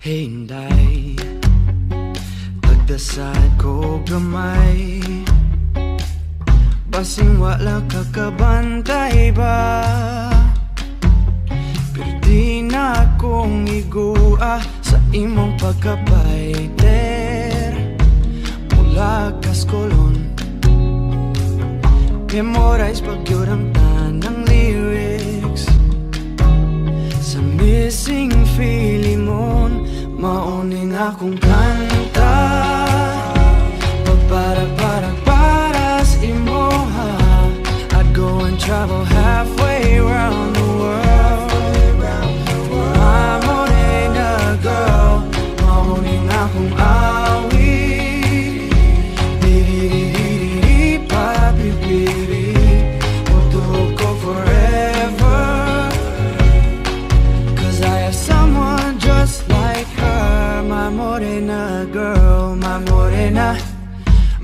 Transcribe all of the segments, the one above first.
Hinday. Pagdasad ko gamay. Basing wala ka kabantay ba Pero di na akong igua Sa imong pagkapaiter. Mula kaskolon. Memorize pag yun ang tanang lyrics. Sa missing Mauning akong kanta. Pagpara para para sa imoha. I'd go and travel halfway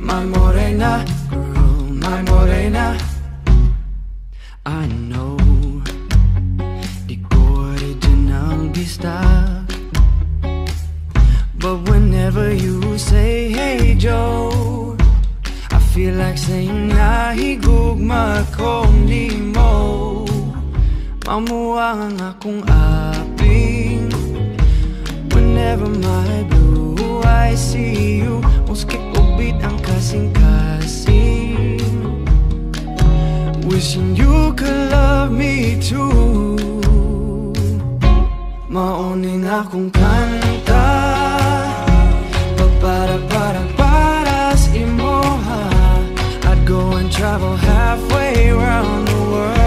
My morena girl, my morena. I know Di ko original bista But whenever you say hey Joe I feel like saying nahigugma kong di mo. Mamuwang ang akong aping Whenever my blue eyes see you ang kasing-kasing Wishing you could love me too. Mauning akong kanta Para para para sa imoha I'd go and travel halfway around the world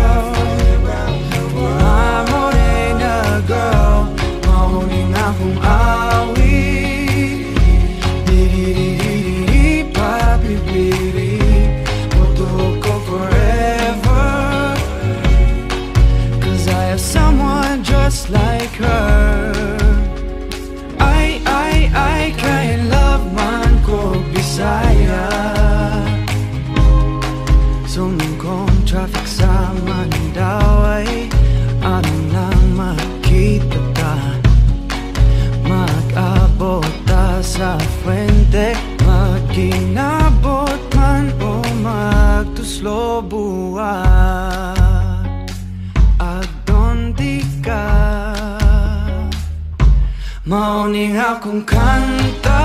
Mauning akong kanta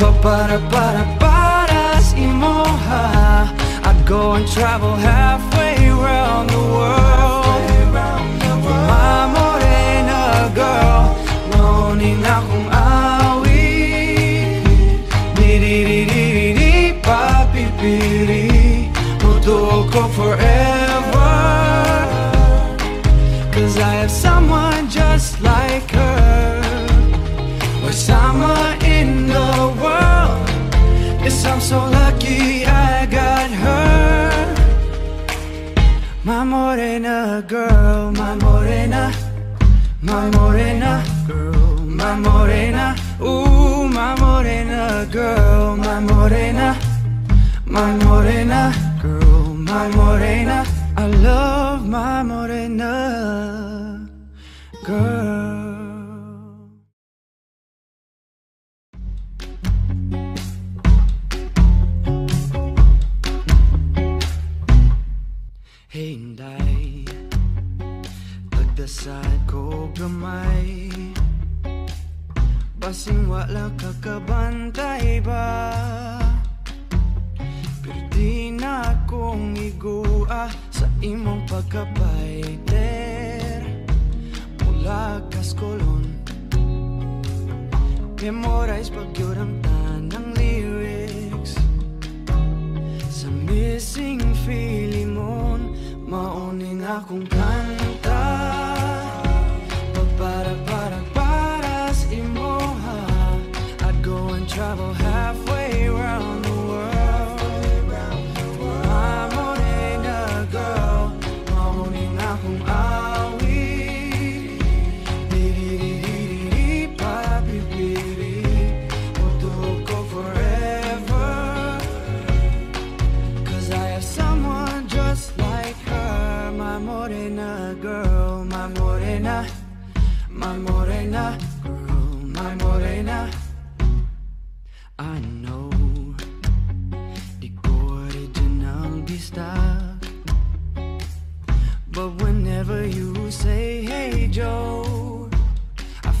Pa para para para sa imoha I'd go and travel halfway around the world. My morena girl Mauning akong awi. Di-di-di-di-di, papi-piri Mutuo ko forever morena girl, my morena My morena girl, my morena Ooh, my morena girl, my morena My morena girl, my morena I love my morena girl Pagdasad ko gamay. Basing wala ka kabantay ba? Pero di na akong igua Sa imong pagkapaiter Mula kaskolon Memorize pag yun ang tanang lyrics. Sa missing feeling mo Mauning akong kanta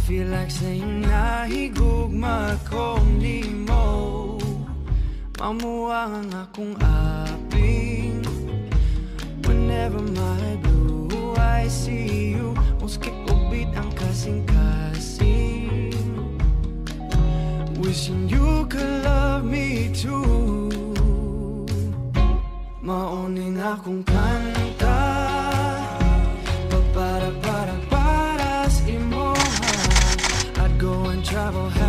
feel like saying nahigugma ko ni mo Mamuha ang akong aping Whenever my blue eyes see you Muski ubit ang kasing-kasing Wishing you could love me too. Mauning akong kanta travel